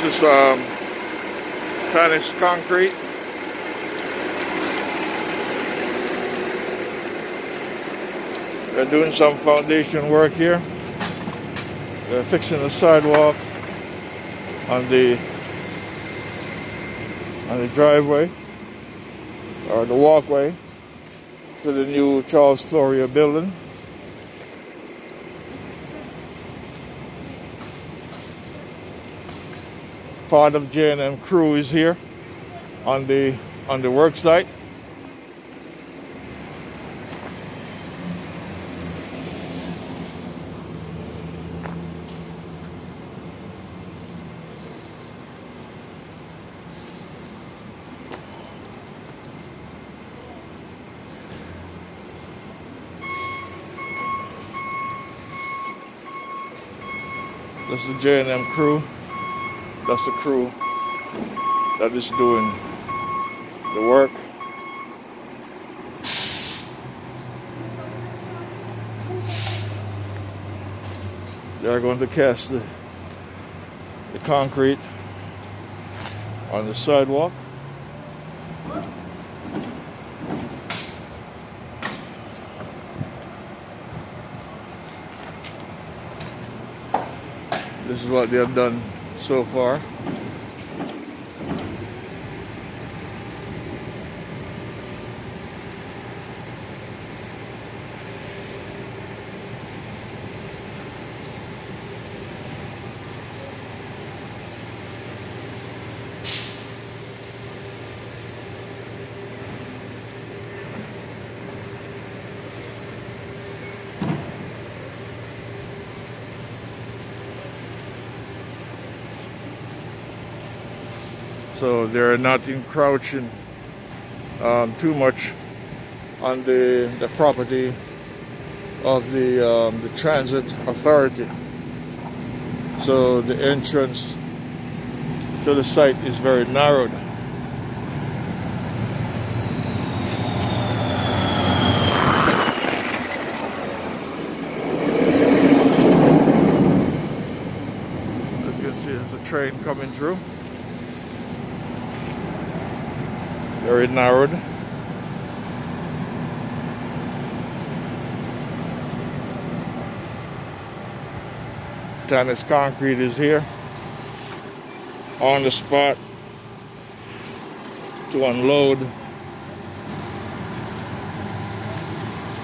This is um, Tanis Concrete. They're doing some foundation work here. They're fixing the sidewalk on the on the driveway or the walkway to the new Charles Florio building. Part of J&M crew is here on the on the work site. This is the J&M crew. That's the crew that is doing the work. They're going to cast the, the concrete on the sidewalk. This is what they have done so far. So they're not encroaching um, too much on the, the property of the, um, the transit authority. So the entrance to the site is very narrowed. You can see, there's a train coming through. Very narrowed. Tanis Concrete is here on the spot to unload.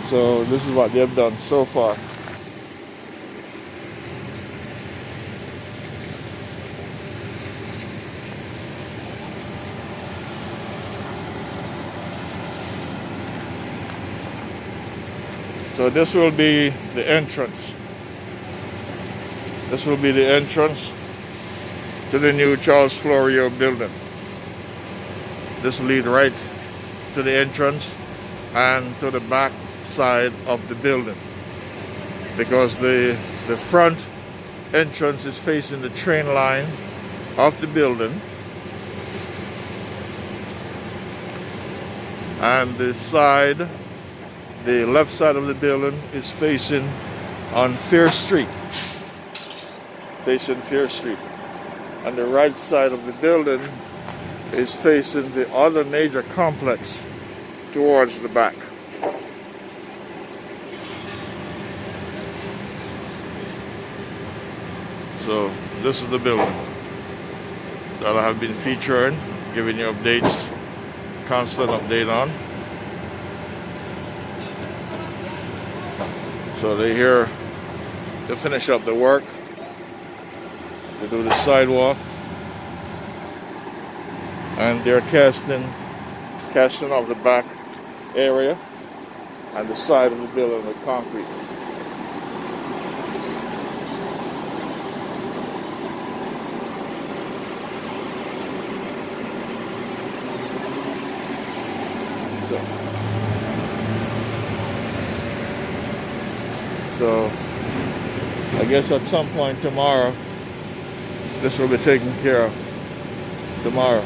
So this is what they've done so far. So this will be the entrance. This will be the entrance to the new Charles Florio building. This will lead right to the entrance and to the back side of the building because the the front entrance is facing the train line of the building and the side the left side of the building is facing on Fair Street. Facing Fair Street. And the right side of the building is facing the other major complex towards the back. So this is the building that I have been featuring, giving you updates, constant update on. So they're here to finish up the work, to do the sidewalk, and they're casting, casting off the back area and the side of the building with concrete. So I guess at some point tomorrow, this will be taken care of. Tomorrow.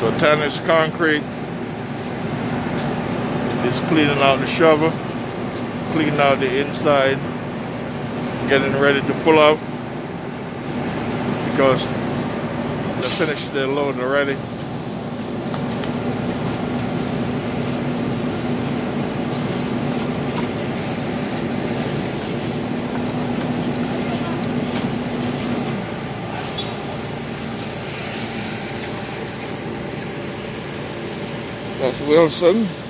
So Tanis Concrete is cleaning out the shovel, cleaning out the inside, getting ready to pull out because they finished their load already. That's Wilson.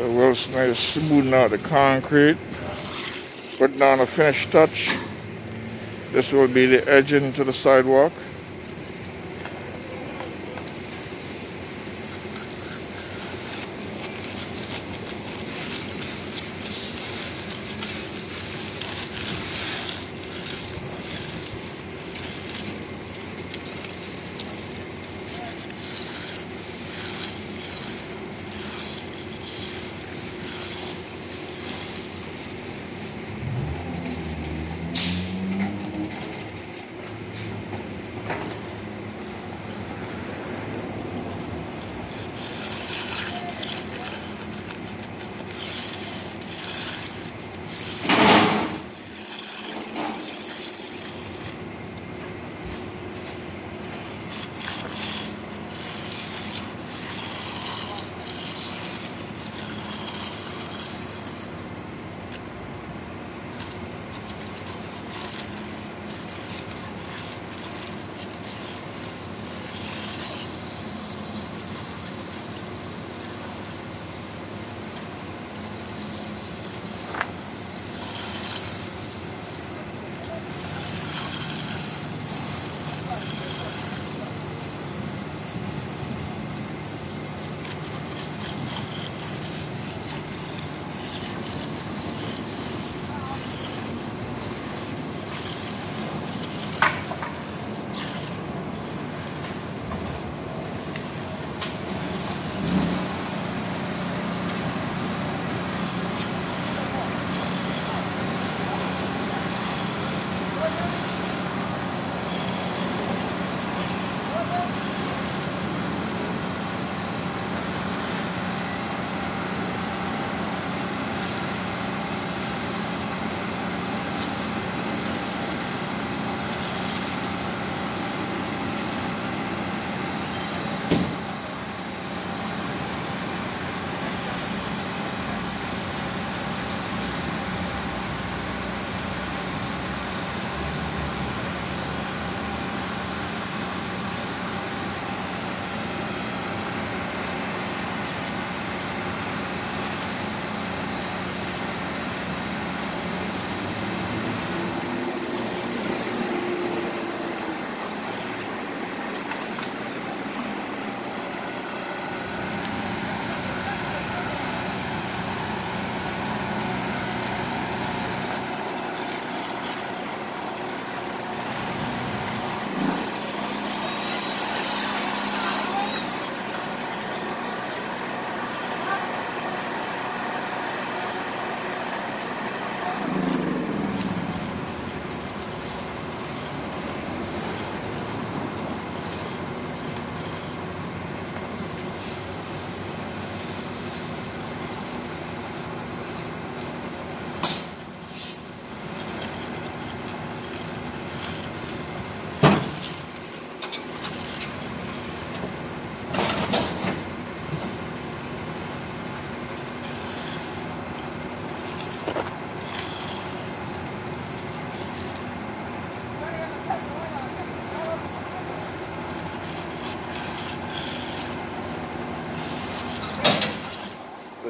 So Wilson is smoothing out the concrete, putting on a finish touch. This will be the edging to the sidewalk.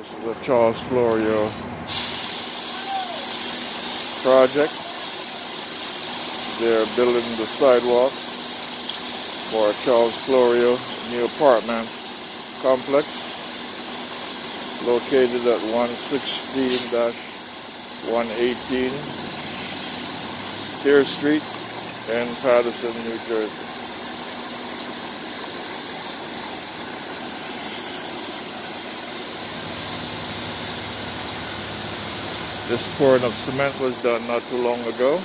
This is a Charles Florio project. They're building the sidewalk for a Charles Florio new apartment complex located at 116-118 Pierce Street in Paterson, New Jersey. This pouring of cement was done not too long ago.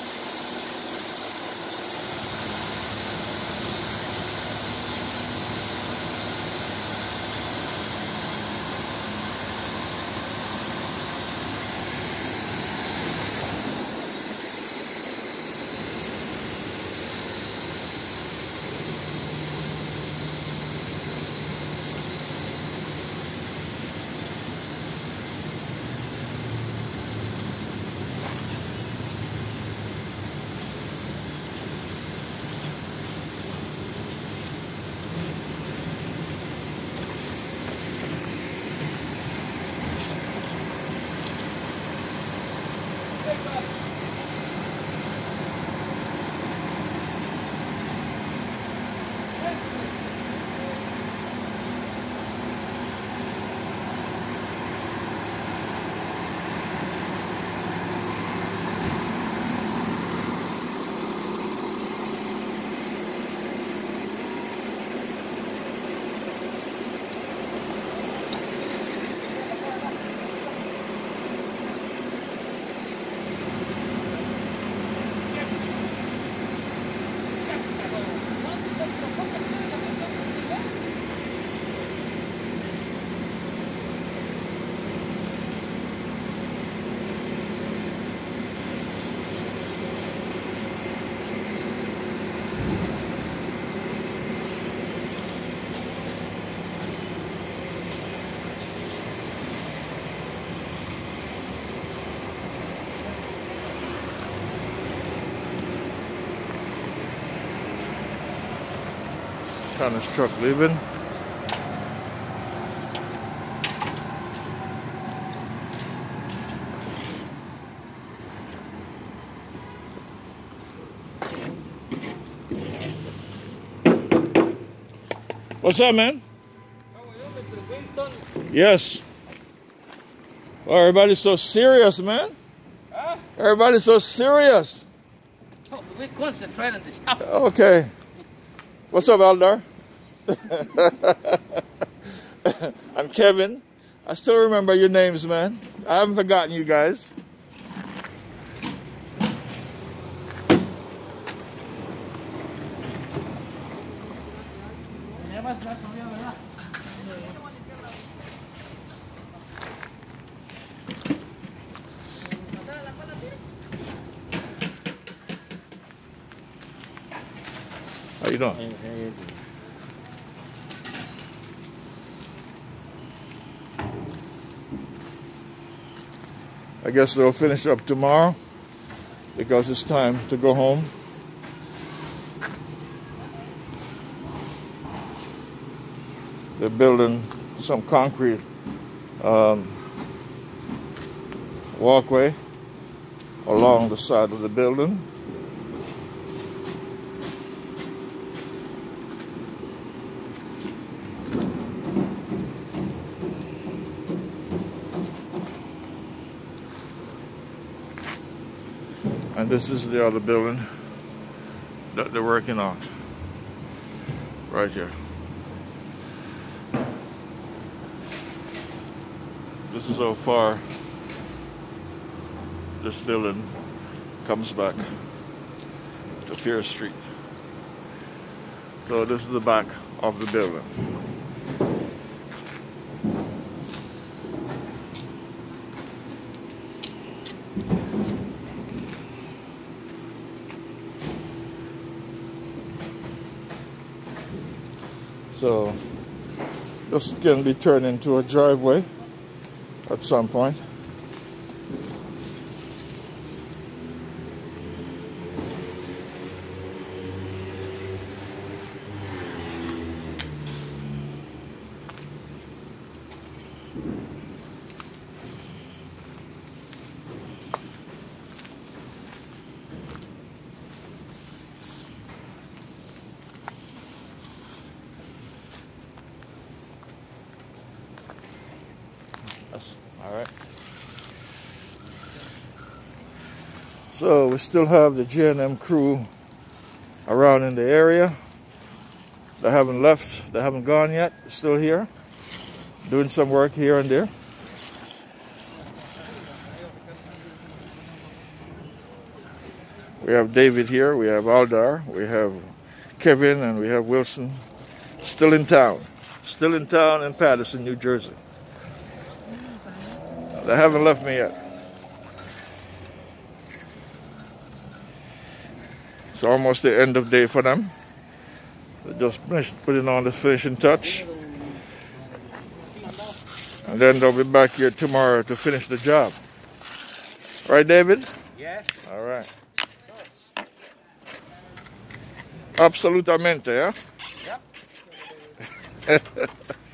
Kind of truck leaving. What's up, man? Yes. Well, everybody's so serious, man. Huh? Everybody's so serious. Oh, we concentrate on the shop. Okay. What's up, Eldar? I'm Kevin. I still remember your names, man. I haven't forgotten you guys. How you doing? I guess they'll finish up tomorrow because it's time to go home. They're building some concrete um, walkway along the side of the building. And this is the other building that they're working on. Right here. This is how far this building comes back to Fair Street. So this is the back of the building. So this can be turned into a driveway at some point. All right. So we still have the J&M crew around in the area. They haven't left, they haven't gone yet, still here, doing some work here and there. We have David here, we have Aldar, we have Kevin, and we have Wilson still in town. Still in town in Paterson, New Jersey. They haven't left me yet. It's almost the end of day for them. They just finished putting on the finishing touch. And then they'll be back here tomorrow to finish the job. Right, David? Yes. All right. Absolutamente, yeah? Yep.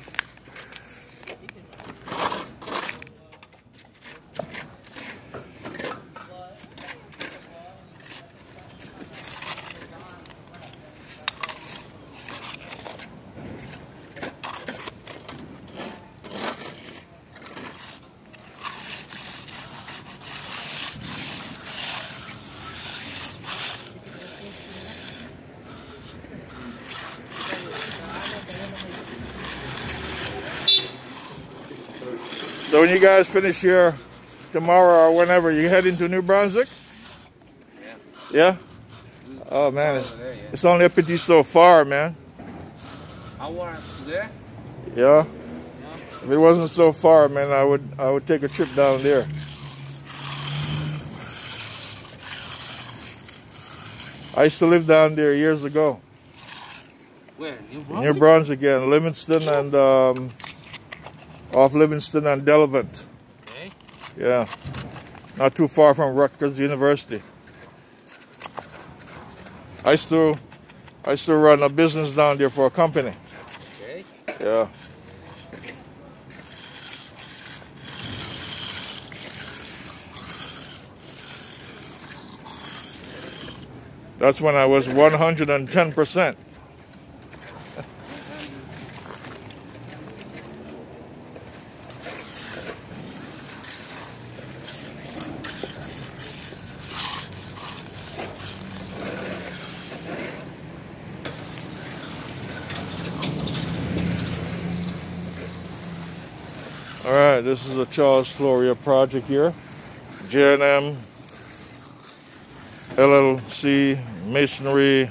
So when you guys finish here tomorrow or whenever, you head into New Brunswick? Yeah. Yeah? Oh man, it's, there, yeah. it's only a pity so far, man. I want there. Yeah? If it wasn't so far, man, I would I would take a trip down there. I used to live down there years ago. Where? New Brunswick? New Brunswick? Yeah, Livingston and um, off Livingston and Delavant. Okay. Yeah, not too far from Rutgers University. I still, I still run a business down there for a company. Okay. Yeah. That's when I was 110%. All right, this is a Charles Florio project here. J&M LLC Masonry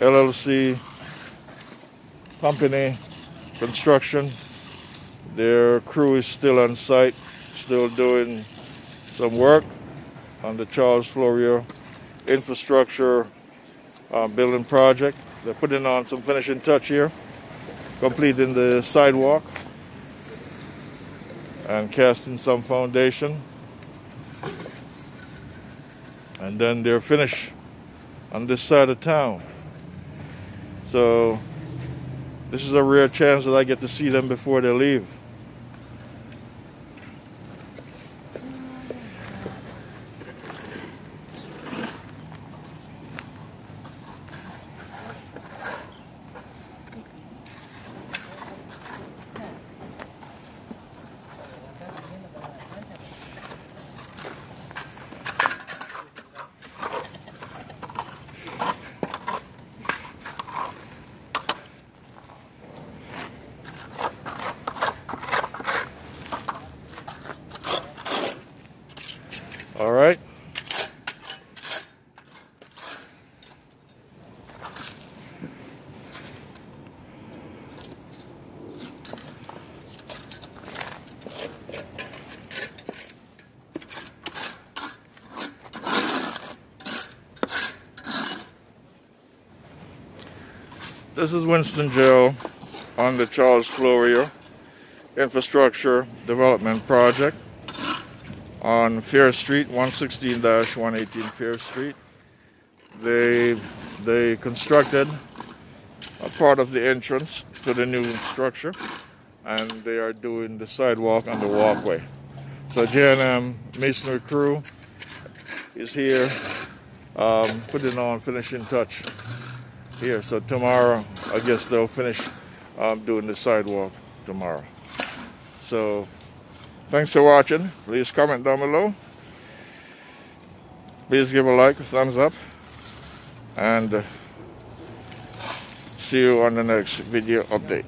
LLC Company Construction. Their crew is still on site, still doing some work on the Charles Florio infrastructure uh, building project. They're putting on some finishing touch here, completing the sidewalk and casting some foundation. And then they're finished on this side of town. So this is a rare chance that I get to see them before they leave. All right. This is Winston Gel on the Charles Florio Infrastructure Development Project on Fair Street, 116-118 Fair Street. They they constructed a part of the entrance to the new structure, and they are doing the sidewalk and the walkway. So J&M Masonry crew is here, um, putting on finishing touch here. So tomorrow, I guess they'll finish um, doing the sidewalk tomorrow. So Thanks for watching. Please comment down below. Please give a like, a thumbs up. And uh, see you on the next video update.